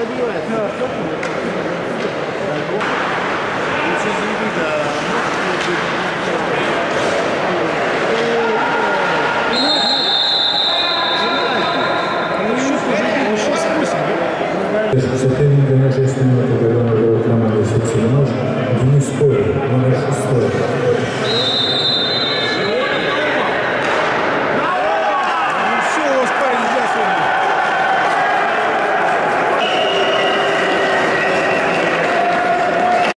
这里尾特舒服